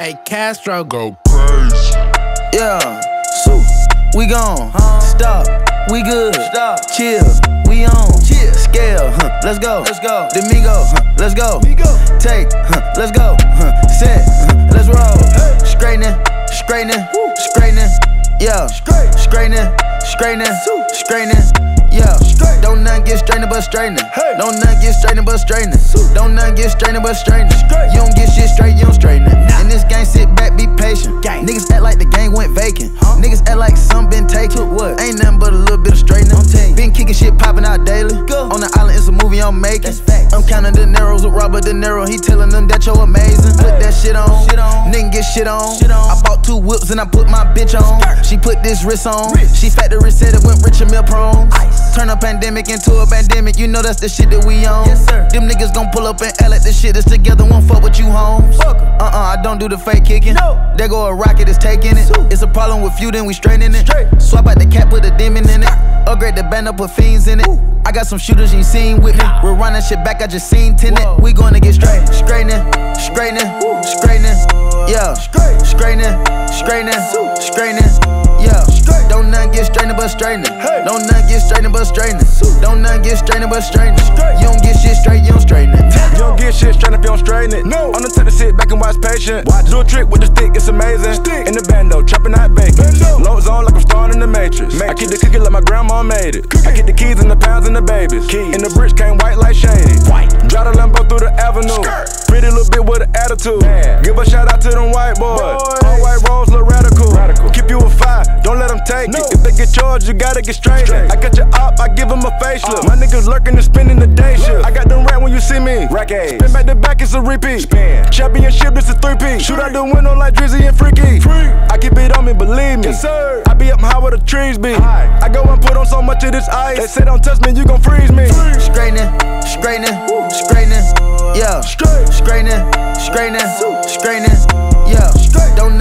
Hey, Castro go crazy. Yeah, so we gone. Stop, we good. Stop. Chill, we on. Chill. Scale, huh, let's go. Let's go. Domingo, huh, let's go. We go. Take, huh, let's go. Huh, set, huh, let's roll. Hey. Straightening, straightening, straightening. Yeah, Straight. straightening, straightening, straightening. Yeah, Straight. don't none get straightening but straightening. Hey. Don't none get straightening but straightening. Don't none get straightening but straightening. Straight. You don't get shit straight, you don't straighten it. In this game, sit back, be patient. Gang. Niggas act like the game went vacant. Huh? Niggas act like some been taken. What? Ain't nothing but a little bit of straightening. I'm telling you. Been kicking shit popping out daily. Go. On the island, it's a movie I'm making. I'm counting the narrows with Robert De Niro. He telling them that you're amazing. Put that shit on. Shit on. Nigga get shit on. Shit on. I bought two whips and I put my bitch on. Skirt. She put this wrist on. Wrist. She factory said it went rich and meal prone. Turn a pandemic into a pandemic. You know that's the shit that we on. Yes, sir. Them niggas gon' pull up and L at this shit is together. Won't fuck with you, homes. Uh uh, I don't do the fake kicking. No. There go a rocket, it's taking it. Sue. It's a problem with you, then we straightening it. Straight. Swap out the cap, put a demon in it. Upgrade the band up, put fiends in it. Ooh. I got some shooters you seen with me. We're running shit back, I just seen tenant. Whoa. We gonna get straight. Straightening, straightening, straightening. Yeah. Straightening, straightening, straightening. Yeah. Don't none get straightening but straightening. Hey. Don't none get straightening but straightening. Don't none get straightening but straightening. You don't get shit straight, you don't straighten it. You don't get shit straight if you don't straighten it. No. On the tip to sit back and watch patient. Watch. Do a trick with the stick, it's amazing. Stick. In the bando, chopping out bacon. Bando. Low zone like I'm starring in the Matrix. I keep the cookie like my grandma made it. I keep the keys and the pounds and the babies. Keys. And the bricks came white like shady. White. Drive the Lambo through the avenue. Skirt. Pretty little bit with an attitude. Man. Give a shout out to them white boys. Boys. Take No. it. If they get charged, you gotta get straight. Straight. I got your up, I give them a facelift. Uh. My niggas lurking and spending the day shift. I got them rat when you see me. Rack A's. Spin back to back, it's a repeat. Spin. Championship, it's a three-piece. Shoot out the window like Drizzy and Freaky. Free. I keep it on me, believe me. Yes, sir. I be up high where the trees be. High. I go and put on so much of this ice. They say don't touch me, you gon' freeze me. straightening, straightening, straightening, yeah, Straight. straightening, straightening, straightening, yeah.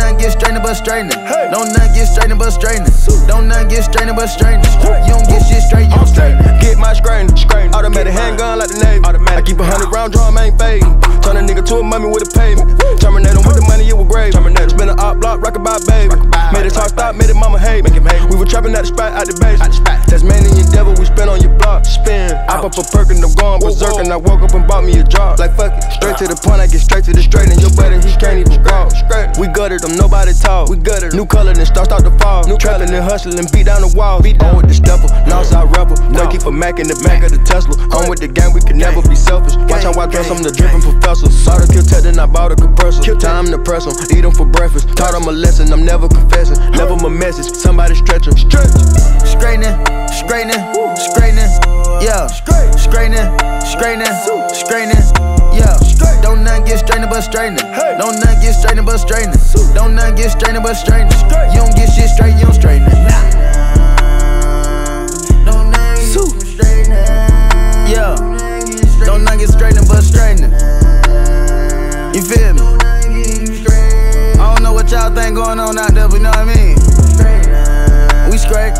Straight. None get straightening but straightening. Hey. Don't none get straightening but straightening. Don't none get straightening but straightening. You don't get shit straight, you don't straighten. Get my strain, strain. Automatic handgun like the Navy. Automatic. I keep a hundred round drum, ain't fading. Turn a nigga to a mummy with a payment. Terminate him with the money, it was grave. Terminate. Spin a op block, rock about baby. Made it talk stop, made it mama hate. Make him hate. We were trapping at the spot, out the base. Out the spot. Tasmanian devil, we spin on your block. Spin. I pop a perk and I'm Whoa, berserk. And I woke up and bought me a job. Like fuck it. Straight to the point, I get straight to the Gutted them, nobody talk. We gutted New color, then start start to fall. New trapping and hustling, beat down the walls. Beat down with the stepper, Northside rebel. No. Quickie for Mac in the back of the Tesla. I'm with the gang, we can never be selfish. Watch how I dress, I'm the dripping professor. Saw the Kel-Tec, then I bought a compressor. Time to press them, eat them for breakfast. Taught them a lesson, I'm never confessing. Level my message, somebody stretch 'em. Stretch. straightening, straightening, straightening, yeah, Straight. straightening, straightening, straightening, yeah. Don't none get straightening but. Hey. Don't none get straightening but straightening. Don't none get straightening but. Straight. You don't get shit straight, you don't straighten it. Don't none get. Yeah. Don't none get straightening but straightening. You feel me? I don't know what y'all think going on out there, but you know what I mean? We straight.